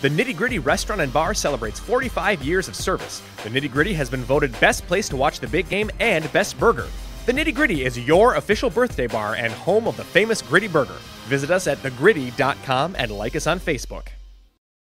The Nitty Gritty Restaurant and Bar celebrates 45 years of service. The Nitty Gritty has been voted best place to watch the big game and best burger. The Nitty Gritty is your official birthday bar and home of the famous Gritty Burger. Visit us at thegritty.com and like us on Facebook.